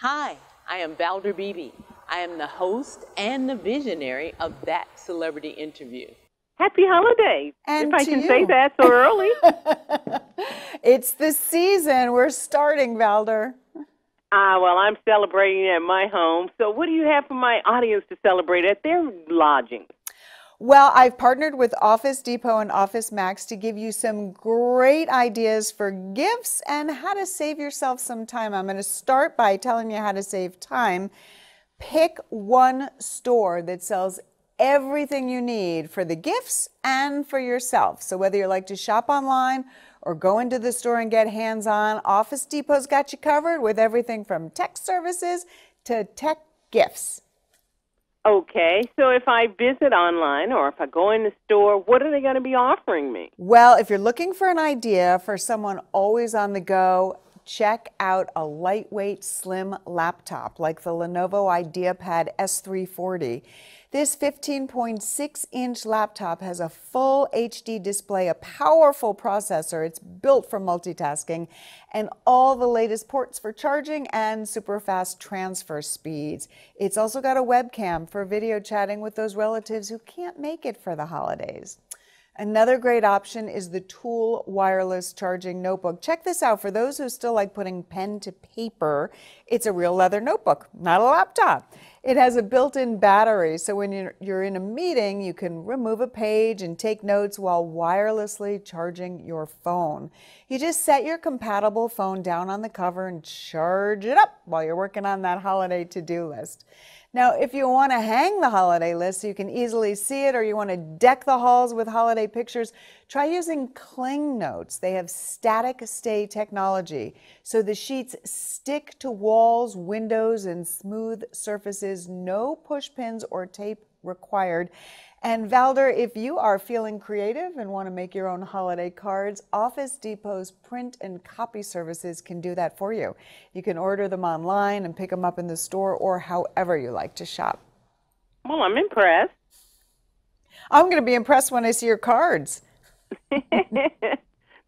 Hi, I am Valder Beebe. I am the host and the visionary of that celebrity interview. Happy holidays. And if I can you. say that so early. It's the season. We're starting, Valder. Ah, well, I'm celebrating at my home. So, what do you have for my audience to celebrate at their lodging? Well, I've partnered with Office Depot and Office Max to give you some great ideas for gifts and how to save yourself some time. I'm going to start by telling you how to save time. Pick one store that sells everything you need for the gifts and for yourself. So, whether you like to shop online or go into the store and get hands on, Office Depot's got you covered with everything from tech services to tech gifts. Okay, so if I visit online or if I go in the store, what are they going to be offering me? Well, if you're looking for an idea for someone always on the go, check out a lightweight, slim laptop like the Lenovo IdeaPad S340. This 15.6 inch laptop has a full HD display, a powerful processor. It's built for multitasking, and all the latest ports for charging and super fast transfer speeds. It's also got a webcam for video chatting with those relatives who can't make it for the holidays. Another great option is the TUL wireless charging notebook. Check this out for those who still like putting pen to paper. It's a real leather notebook, not a laptop. It has a built in battery, so when you're, in a meeting, you can remove a page and take notes while wirelessly charging your phone. You just set your compatible phone down on the cover and charge it up while you're working on that holiday to do list. Now, if you want to hang the holiday list so you can easily see it, or you want to deck the halls with holiday pictures, try using Cling Notes. They have static stay technology, so the sheets stick to walls, windows, and smooth surfaces. No push pins or tape required. And Valder, if you are feeling creative and want to make your own holiday cards, Office Depot's print and copy services can do that for you. You can order them online and pick them up in the store or however you like to shop. Well, I'm impressed. I'm going to be impressed when I see your cards.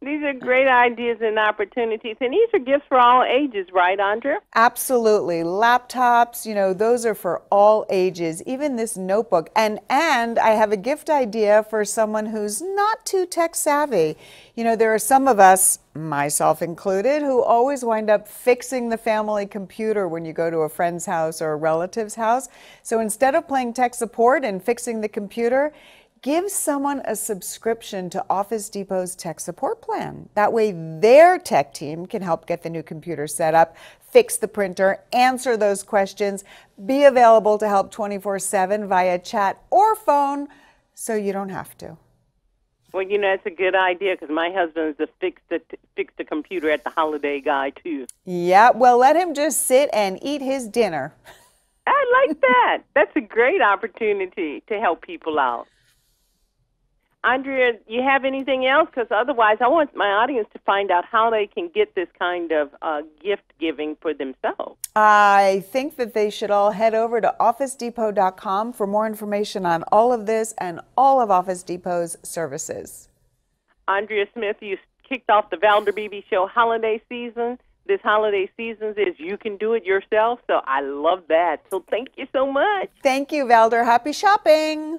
These are great ideas and opportunities, and these are gifts for all ages, right, Andrea? Absolutely. Laptops, you know, those are for all ages, even this notebook. And and I have a gift idea for someone who's not too tech savvy. You know, there are some of us, myself included, who always wind up fixing the family computer when you go to a friend's house or a relative's house. So instead of playing tech support and fixing the computer, Give someone a subscription to Office Depot's tech support plan. That way, their tech team can help get the new computer set up, fix the printer, answer those questions, be available to help 24 7 via chat or phone so you don't have to. Well, you know, it's a good idea because my husband's a fix the fix the computer at the holiday guy too. Yeah, well, let him just sit and eat his dinner. I like that. That's a great opportunity to help people out. Andrea, you have anything else? Because otherwise, I want my audience to find out how they can get this kind of uh, gift giving for themselves. I think that they should all head over to OfficeDepot.com for more information on all of this and all of Office Depot's services. Andrea Smith, you kicked off the Valder Beebe Show holiday season. This holiday season is you can do it yourself, so I love that. So thank you so much. Thank you, Valder. Happy shopping.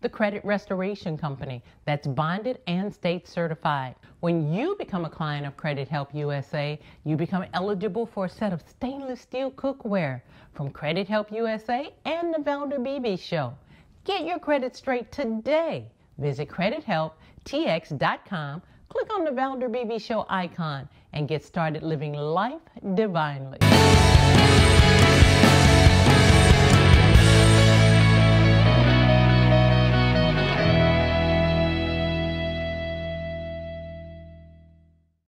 the credit restoration company that's bonded and state certified. When you become a client of Credit Help USA, you become eligible for a set of stainless steel cookware from Credit Help USA and the Valder Beebe Show. Get your credit straight today. Visit credithelptx.com, click on the Valder Beebe Show icon, and get started living life divinely.